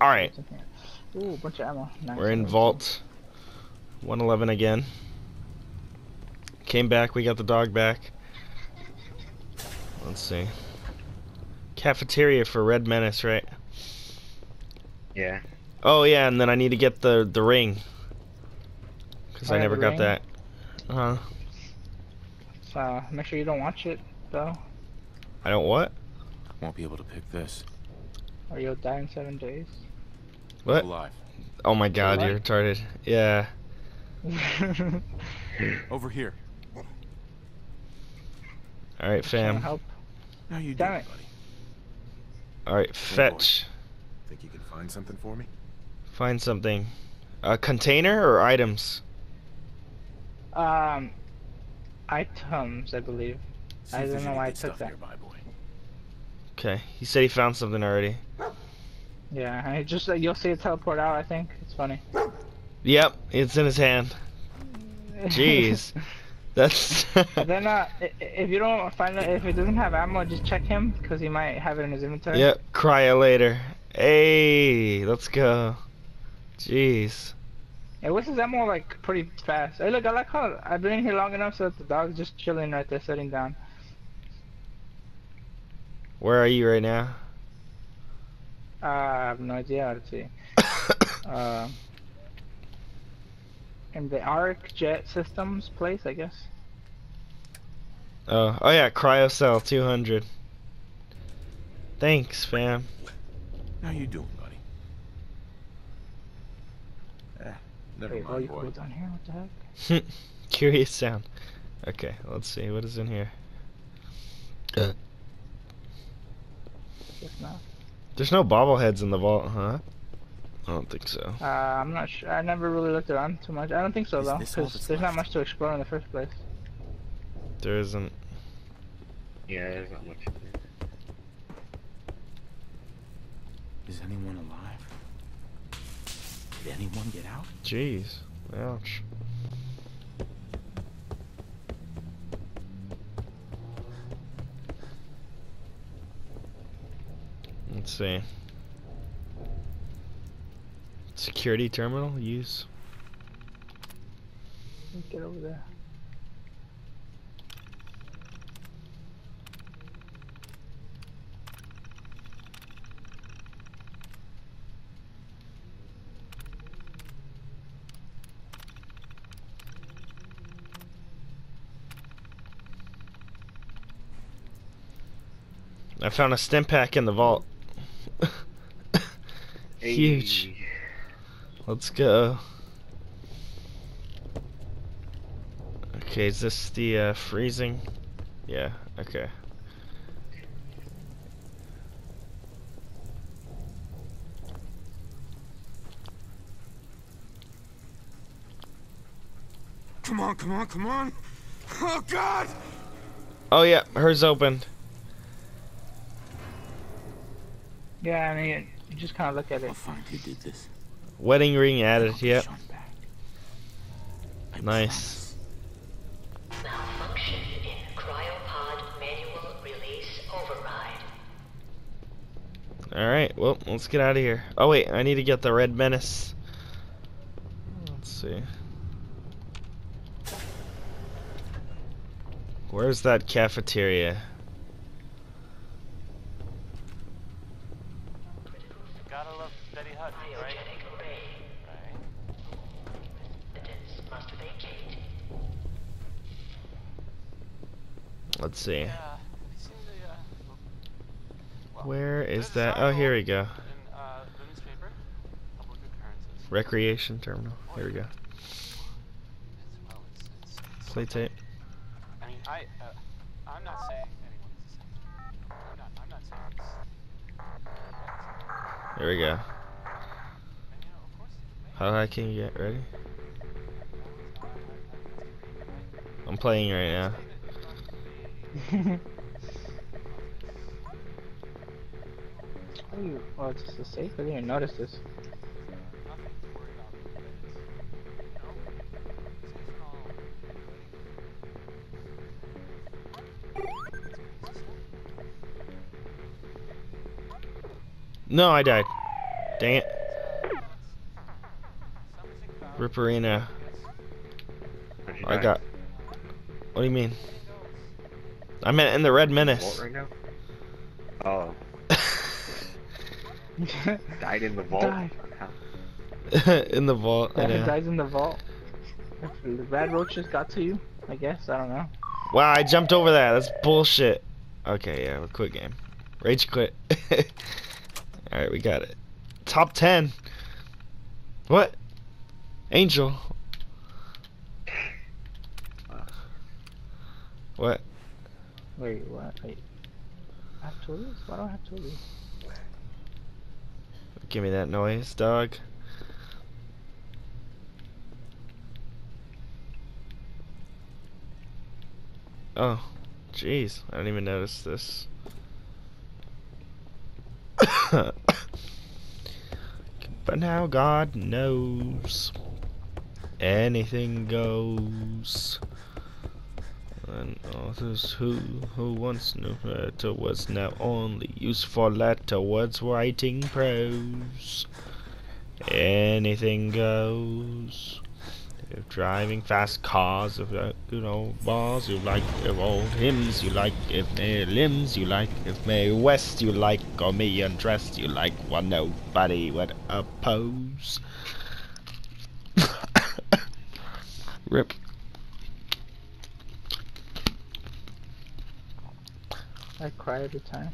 All right. What's in here? Ooh, bunch of ammo. Nice. We're in vault 111 again. Came back, we got the dog back. Let's see. Cafeteria for Red Menace, right? Yeah. Oh yeah, and then I need to get the the ring. Cause Oh, I never got ring? that. Uh huh. So make sure you don't watch it though, I don't what? Won't be able to pick this. Or you'll die in seven days. What? Alive. Oh my god, what? you're retarded. Yeah. Over here. Alright, fam. help. How you Damn doing, it. buddy? Alright, fetch. Think you can find something for me? Find something. A container or items? Um, items, I believe. See I don't know why I took stuff that. Nearby, boy. Okay. He said he found something already. Yeah, I just uh, you'll see it teleport out. I think it's funny. Yep, it's in his hand. Jeez. That's. Then uh, if you don't find it, if it doesn't have ammo, just check him because he might have it in his inventory. yep, cryo later. Hey, let's go. Jeez. It was his ammo like pretty fast. Hey, look, I like how I've been in here long enough so that the dog's just chilling right there, sitting down. Where are you right now? Uh, I have no idea. Let's see. Uh, in the Arc Jet Systems place, I guess. Oh, oh yeah, cryocell 200. Thanks, fam. How you doing, buddy? Eh, never Wait, mind, you can boy. go down here. What the heck? Curious sound. Okay, let's see what is in here. Guess not. there's no bobbleheads in the vault, huh? I don't think so. Uh, I'm not sure. I never really looked around too much. I don't think so Is though, because that's there's not much to explore in the first place. There isn't. Yeah, there's not much. in there. Is anyone alive? Did anyone get out? Jeez. Ouch. Let's see. Security terminal use. Get over there. I found a stim pack in the vault. Huge. Let's go. Okay, is this the uh, freezing? Yeah, okay. Come on, come on, come on! Oh God! Oh yeah, hers opened. Yeah, I mean, you just kind of look at it. I'll find who did this. Wedding ring added, yep. shown Nice. Malfunction in cryopod manual release override. Alright, well, let's get out of here. Oh wait, I need to get the red menace. Let's see. Where's that cafeteria? Betty right? Array. Residents must vacate. Let's see. Yeah. Have you seen the, well, Where is that? Oh, here we go. Uh, the newspaper. Public occurrences. Recreation terminal. Here we go. Play tape. I mean, I, uh, I'm not saying anyone is the same. I'm not, I'm not saying it's. There we go. How high can you get? Ready? I'm playing right now. Ooh, well, it's just a safe. I didn't even notice this. nothing to worry about. But it's, you know, safe and all. No, I died. Dang it. Something Ripperina. I die? got. What do you mean? I meant in the Red Vault Menace. right now? Oh, oh. died in the vault? Died. In the vault. I That know. dies in the vault. The rad roaches got to you, I guess. I don't know. Wow, I jumped over that. That's bullshit. Okay, yeah, we'll quit game. Rage quit. Alright, we got it. Top 10. What? Angel. What? Wait, what? Wait. I have tools? Why don't I have tools? Give me that noise, dog. Oh, jeez. I didn't even notice this. but now God knows. Anything goes. And authors who who once knew letter was now only used for letter words writing prose. Anything goes. If driving fast cars, if good old bars, you like if old hymns, you like if May limbs, you like if May West, you like or me undressed, you like what nobody would oppose. Rip. I cry every time.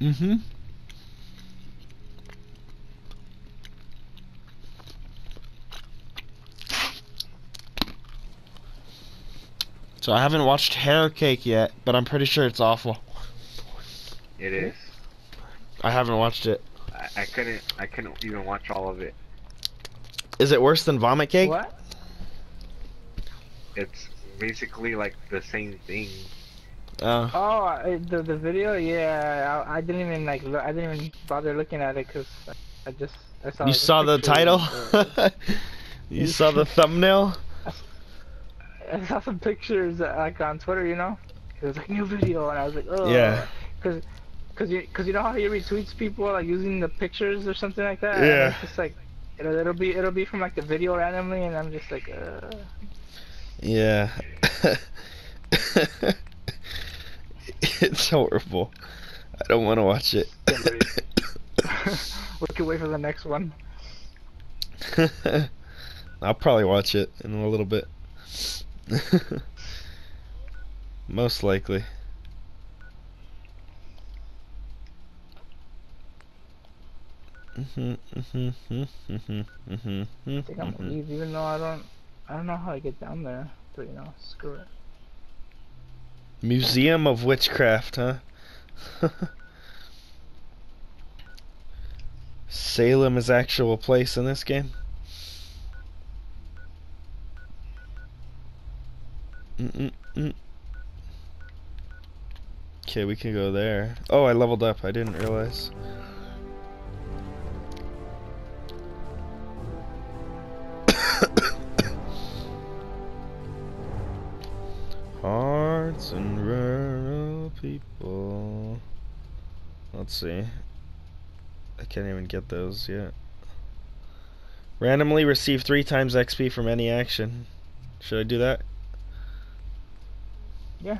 Mm-hmm. So I haven't watched Hair Cake yet, but I'm pretty sure it's awful. It is. I haven't watched it. I, I couldn't. I couldn't even watch all of it. Is it worse than Vomit Cake? What? It's basically like the same thing. Oh. Oh, the the video? Yeah, I, I didn't even like. Look, I didn't even bother looking at it because I just I saw. you saw the title? of, uh, you saw the thumbnail? I saw some pictures uh, like on Twitter, you know. It was like new video, and I was like, oh. Yeah. Cause, cause you, cause you know how he retweets people like using the pictures or something like that. Yeah. It's just like, it'll, it'll be, it'll be from like the video randomly, and I'm just like, uh. Yeah. it's horrible. I don't want to watch it. we can wait for the next one. I'll probably watch it in a little bit. Most likely. Mhm, mhm, mhm, mhm, mhm, I think I'm gonna leave, even though I don't, I don't know how to get down there. But you know, screw it. Museum of Witchcraft, huh? Salem is actual place in this game. Mm-mm-mm. Okay, we can go there. Oh, I leveled up. I didn't realize. Hearts and rural people. Let's see. I can't even get those yet. Randomly receive three times XP from any action. Should I do that? Yeah.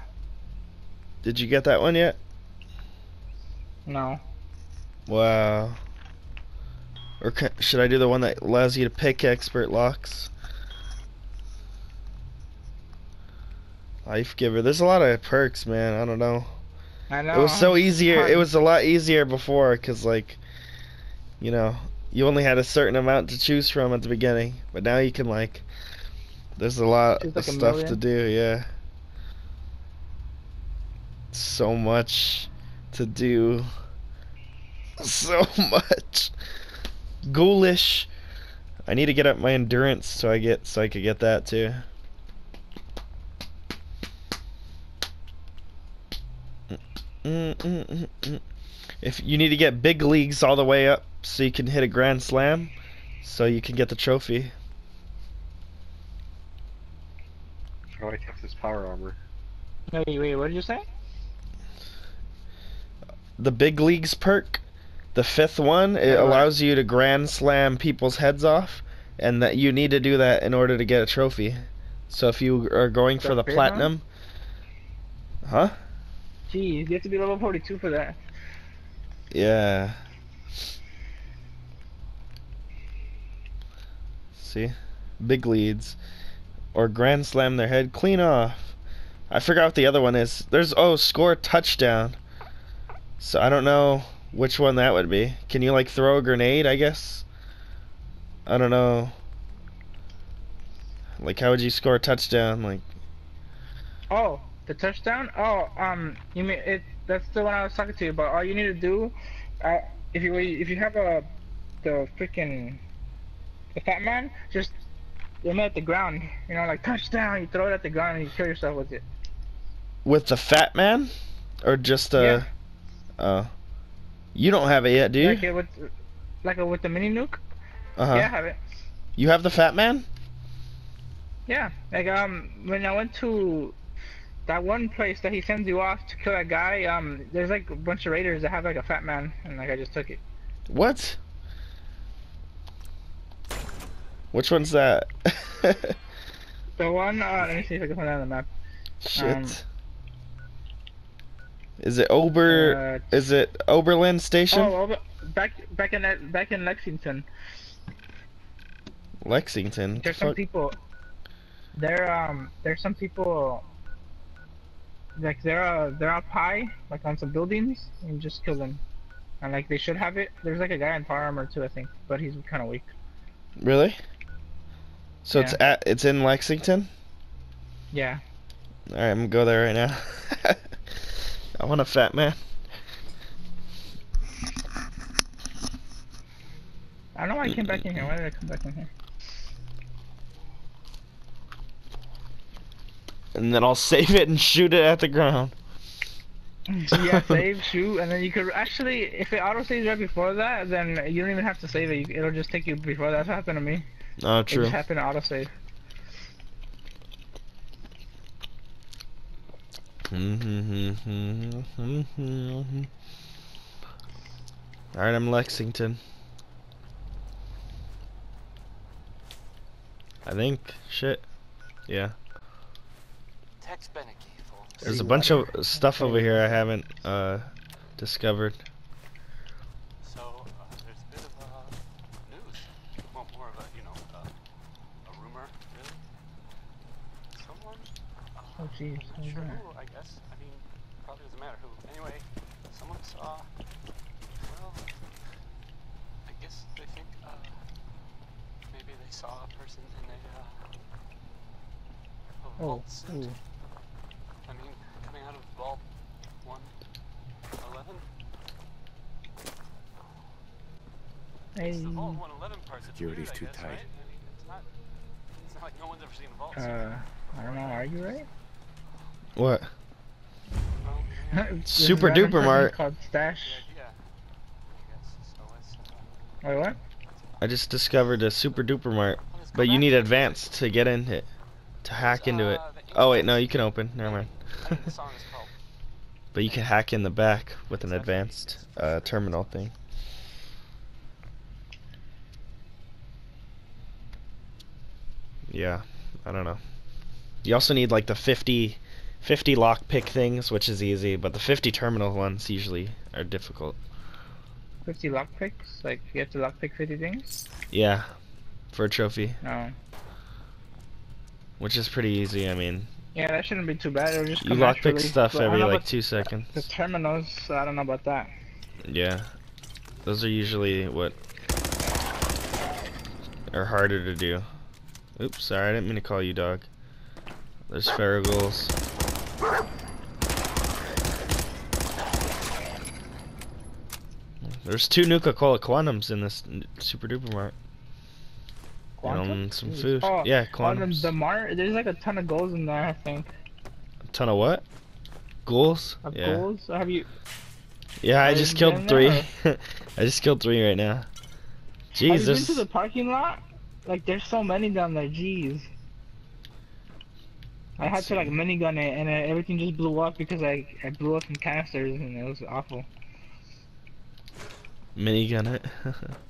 Did you get that one yet? No. Wow. Or should I do the one that allows you to pick expert locks? Life giver. There's a lot of perks, man. I don't know. I know. It was so easier. It was a lot easier before, cause like, you know, you only had a certain amount to choose from at the beginning, but now you can like, there's a lot of like, a stuff to do. Yeah. So much to do. So much. Ghoulish. I need to get up my endurance so I get so I could get that too. Mm, mm, mm, mm. If you need to get big leagues all the way up so you can hit a grand slam, so you can get the trophy. How do I test this power armor? Wait, wait, what did you say? The big leagues perk The fifth one it Yeah, what? allows you to grand slam people's heads off, and that you need to do that in order to get a trophy. So if you are going for The the one? platinum, huh? Jeez, you have to be level 42 for that. Yeah. See? Big leagues. Or grand slam their head clean off. I forgot what the other one is. There's oh, score touchdown. So I don't know which one that would be. Can you like throw a grenade, I guess? I don't know. Like how would you score a touchdown? Like Oh, the touchdown? Oh, um, you mean it? That's the one I was talking to you about. All you need to do, uh, if you if you have a the freaking the fat man, just aim it at the ground. You know, like touchdown. You throw it at the ground and you kill yourself with it. with the fat man? Or just uh Yeah. Oh. You don't have it yet, do you? Like it with like a, with the mini nuke. Uh-huh. Yeah, I have it. You have the fat man? Yeah, like um, when I went to that one place that he sends you off to kill that guy, um, there's like a bunch of raiders that have like a fat man, and like I just took it. What? Which one's that? The one, uh, let me see if I can find that on the map. Shit. Um, is it Ober? Uh, is it Oberland Station? oh, back back in back in Lexington, Lexington. there's some people. There um, there's some people. Like they're uh, they're up high, like on some buildings, and just kill them. And like they should have it. There's like a guy in power armor too, I think, but he's kind of weak. Really? So it's at it's in Lexington. Yeah. All right, I'm gonna go there right now. I want a fat man. I don't know why I came back in here. Why did I come back in here? And then I'll save it and shoot it at the ground. yeah, save, shoot, and then you could actually, if it auto saves right before that, then you don't even have to save it. You- It'll just take you before that. That's happened to me. Oh, It true. just happened to auto save. Mm-hmm. Alright, I'm Lexington. I think. Shit. Yeah. Tex Beneke, folks. There's a bunch of stuff over here I haven't uh discovered. So, uh, there's a bit of uh, news. Well, more of a, you know, uh, a rumor, really. Someone, uh, Oh jeez. not sure who, I guess. I mean, probably doesn't matter who. Anyway, someone saw, well, I guess they think, uh, maybe they saw a person in a, uh, a Oh, vault suit. ooh. I mean, coming out of Vault 111. Hey. It's the Vault 111 part that's Security's weird, I too guess, tight. right? I mean, it's not, it's not like no one's ever seen a Vault suit. Uh, I don't know. Are you right? What? Well, yeah, a Super random duper person mart. Called Stash. the idea, I guess. So it's, Wait, what? I just discovered a super duper mart. well, let's go But you need to- advanced to get in it. To hack into it. Oh wait, no, you can open. Never mind. I think the song is called. but you can hack in the back with an advanced uh, terminal thing. Yeah, I don't know. You also need like the 50, 50 lockpick things, which is easy, but the 50 terminal ones usually are difficult. 50 lockpicks? Like, you have to lockpick 50 things? Yeah, for a trophy, No. which is pretty easy. I mean, Yeah, that shouldn't be too bad. It'll just you lockpick stuff But every like two seconds. The terminals, I don't know about that. Yeah. Those are usually what are harder to do. Oops, sorry, I didn't mean to call you dog. There's Farragles. There's two Nuka-Cola Quantums in this Super Duper Mart. Quantum? And some food. Oh, yeah, Oh, Quantums. the Mart, there's like a ton of goals in there, I think. A ton of what? Ghouls? Of Yeah. goals? Have you, Yeah, I Have just killed three. I just killed three right now. have Jeez, you been to the parking lot? Like, there's so many down there, jeez. I had to like minigun it, and uh, everything just blew up because I I blew up some canisters, and it was awful. minigun it.